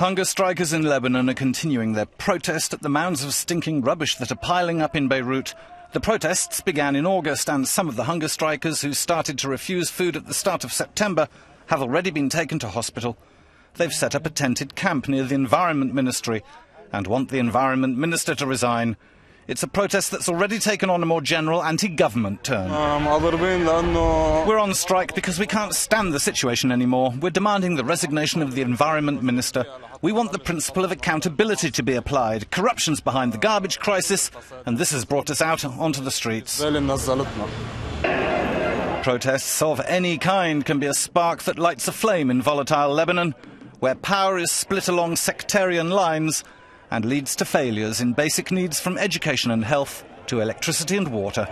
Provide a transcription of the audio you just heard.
Hunger strikers in Lebanon are continuing their protest at the mounds of stinking rubbish that are piling up in Beirut. The protests began in August, and some of the hunger strikers who started to refuse food at the start of September have already been taken to hospital. They've set up a tented camp near the Environment Ministry and want the Environment Minister to resign. It's a protest that's already taken on a more general anti government turn. We're on strike because we can't stand the situation anymore. We're demanding the resignation of the Environment Minister. We want the principle of accountability to be applied. Corruption's behind the garbage crisis, and this has brought us out onto the streets. Protests of any kind can be a spark that lights a flame in volatile Lebanon, where power is split along sectarian lines and leads to failures in basic needs from education and health to electricity and water.